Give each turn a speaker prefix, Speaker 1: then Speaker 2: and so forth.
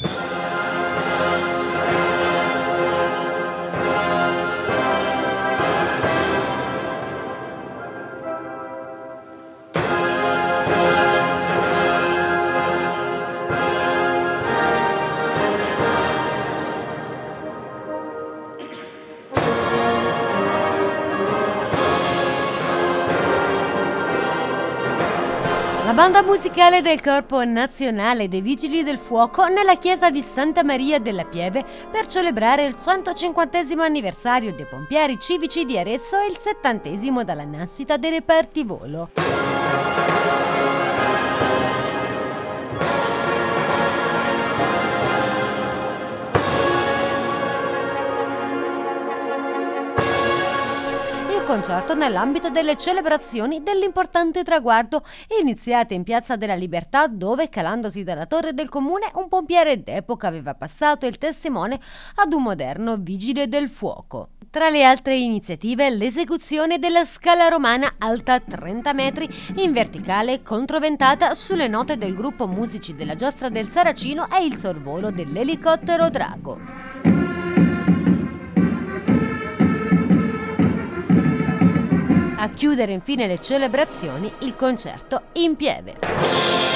Speaker 1: Yeah. La banda musicale del Corpo Nazionale dei Vigili del Fuoco nella chiesa di Santa Maria della Pieve per celebrare il 150 anniversario dei pompieri civici di Arezzo e il 70 dalla nascita dei reparti volo. Concerto nell'ambito delle celebrazioni dell'importante traguardo iniziate in Piazza della Libertà dove, calandosi dalla torre del comune, un pompiere d'epoca aveva passato il testimone ad un moderno vigile del fuoco. Tra le altre iniziative, l'esecuzione della scala romana alta 30 metri in verticale controventata sulle note del gruppo musici della Giostra del Saracino e il sorvolo dell'elicottero Drago. Chiudere infine le celebrazioni il concerto in pieve.